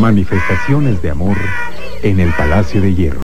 Manifestaciones de amor en el Palacio de Hierro.